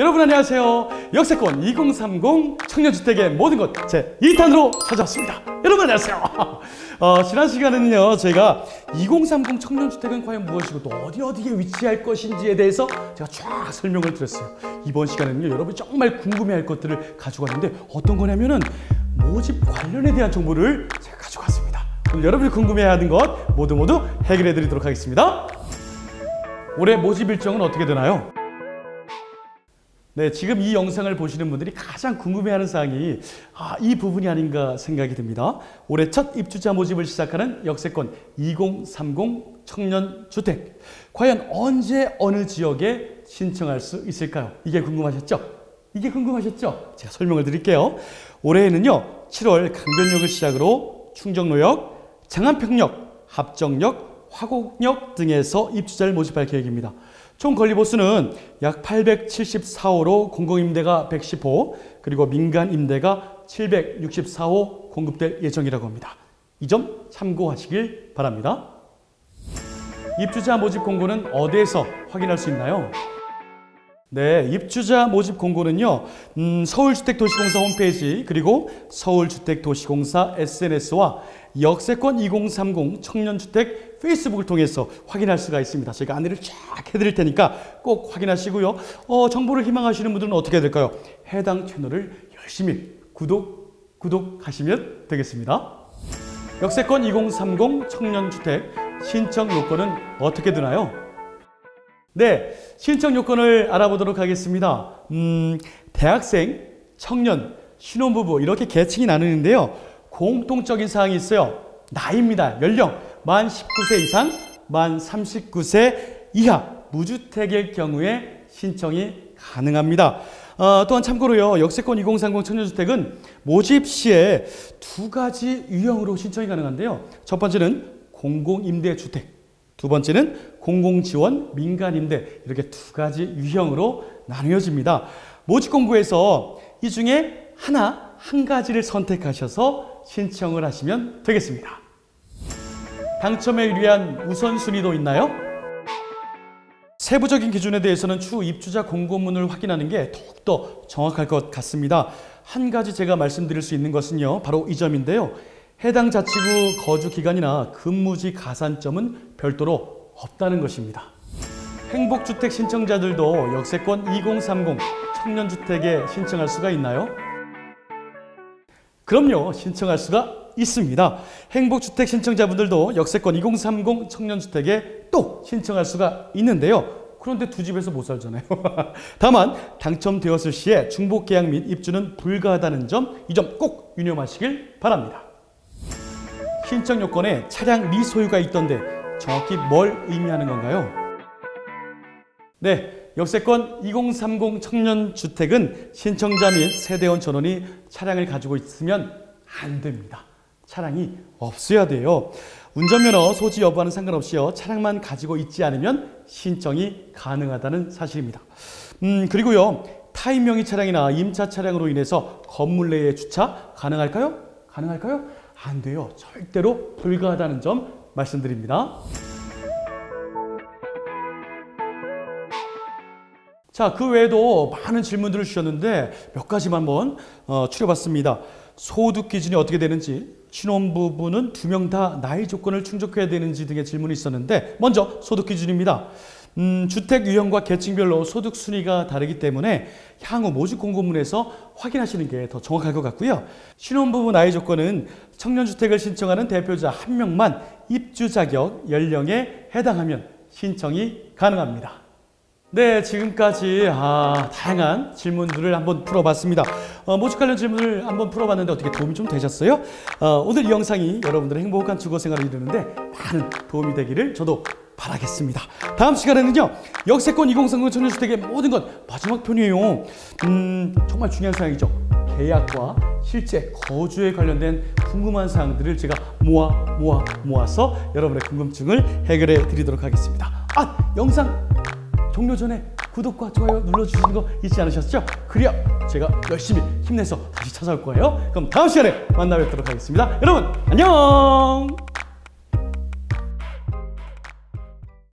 여러분 안녕하세요. 역세권 2030 청년주택의 모든 것 제 2탄으로 찾아왔습니다. 여러분 안녕하세요. 어, 지난 시간에는요 저희가 2030 청년주택은 과연 무엇이고 또 어디 어디에 위치할 것인지에 대해서 제가 쫙 설명을 드렸어요. 이번 시간에는요 여러분이 정말 궁금해할 것들을 가지고 왔는데 어떤 거냐면은 모집 관련에 대한 정보를 제가 가지고 왔습니다. 오늘 여러분이 궁금해하는 것 모두 모두 해결해 드리도록 하겠습니다. 올해 모집 일정은 어떻게 되나요? 네, 지금 이 영상을 보시는 분들이 가장 궁금해하는 사항이 아, 이 부분이 아닌가 생각이 듭니다. 올해 첫 입주자 모집을 시작하는 역세권 2030 청년 주택. 과연 언제 어느 지역에 신청할 수 있을까요? 이게 궁금하셨죠? 이게 궁금하셨죠? 제가 설명을 드릴게요. 올해에는요, 7월 강변역을 시작으로 충정로역, 장안평역, 합정역, 화곡역 등에서 입주자를 모집할 계획입니다. 총 건립호수는 약 874호로 공공임대가 110호, 그리고 민간임대가 764호 공급될 예정이라고 합니다. 이 점 참고하시길 바랍니다. 입주자 모집 공고는 어디에서 확인할 수 있나요? 네, 입주자 모집 공고는요, 음, 서울주택도시공사 홈페이지, 그리고 서울주택도시공사 SNS와 역세권 2030 청년주택 페이스북을 통해서 확인할 수가 있습니다. 저희가 안내를 쫙 해드릴 테니까 꼭 확인하시고요. 어, 정보를 희망하시는 분들은 어떻게 해야 될까요? 해당 채널을 열심히 구독, 구독하시면 되겠습니다. 역세권 2030 청년주택 신청 요건은 어떻게 되나요? 네, 신청 요건을 알아보도록 하겠습니다. 음, 대학생, 청년, 신혼부부 이렇게 계층이 나누는데요. 공통적인 사항이 있어요. 나이입니다. 연령 만 19세 이상, 만 39세 이하 무주택일 경우에 신청이 가능합니다. 어, 또한 참고로요. 역세권 2030 청년주택은 모집 시에 두 가지 유형으로 신청이 가능한데요. 첫 번째는 공공임대주택, 두 번째는 공공지원 민간임대 이렇게 두 가지 유형으로 나뉘어집니다. 모집 공고에서 이 중에 하나 한 가지를 선택하셔서 신청을 하시면 되겠습니다. 당첨에 유리한 우선순위도 있나요? 세부적인 기준에 대해서는 추후 입주자 공고문을 확인하는 게 더욱더 정확할 것 같습니다. 한 가지 제가 말씀드릴 수 있는 것은요. 바로 이 점인데요. 해당 자치구 거주 기간이나 근무지 가산점은 별도로 없다는 것입니다. 행복주택 신청자들도 역세권 2030 청년주택에 신청할 수가 있나요? 그럼요, 신청할 수가 있습니다. 행복주택 신청자분들도 역세권 2030 청년주택에 또 신청할 수가 있는데요. 그런데 두 집에서 못 살잖아요. 다만 당첨되었을 시에 중복 계약 및 입주는 불가하다는 점, 이 점 꼭 유념하시길 바랍니다. 신청 요건에 차량 미소유가 있던데 정확히 뭘 의미하는 건가요? 네, 역세권 2030 청년 주택은 신청자 및 세대원 전원이 차량을 가지고 있으면 안 됩니다. 차량이 없어야 돼요. 운전면허 소지 여부와는 상관없이요. 차량만 가지고 있지 않으면 신청이 가능하다는 사실입니다. 음, 그리고요. 타인 명의 차량이나 임차 차량으로 인해서 건물 내에 주차 가능할까요? 가능할까요? 안 돼요. 절대로 불가하다는 점 말씀드립니다. 자, 그 외에도 많은 질문들을 주셨는데 몇 가지만 한번 어, 추려봤습니다. 소득 기준이 어떻게 되는지, 신혼부부는 두 명 다 나이 조건을 충족해야 되는지 등의 질문이 있었는데 먼저 소득 기준입니다. 음, 주택 유형과 계층별로 소득 순위가 다르기 때문에 향후 모집 공고문에서 확인하시는 게 더 정확할 것 같고요. 신혼부부 나이 조건은 청년주택을 신청하는 대표자 한 명만 입주 자격 연령에 해당하면 신청이 가능합니다. 네, 지금까지 아, 다양한 질문들을 한번 풀어봤습니다. 어, 모집 관련 질문을 한번 풀어봤는데 어떻게 도움이 좀 되셨어요? 어, 오늘 이 영상이 여러분들의 행복한 주거 생활을 이루는데 많은 도움이 되기를 저도 바라겠습니다. 다음 시간에는요, 역세권 2030 청년주택의 모든 것 마지막 편이에요. 음, 정말 중요한 사항이죠. 계약과 실제 거주에 관련된 궁금한 사항들을 제가 모아 모아 모아서 여러분의 궁금증을 해결해 드리도록 하겠습니다. 아, 영상 종료 전에 구독과 좋아요 눌러주시는 거 잊지 않으셨죠? 그래야 제가 열심히 힘내서 다시 찾아올 거예요. 그럼 다음 시간에 만나 뵙도록 하겠습니다. 여러분 안녕!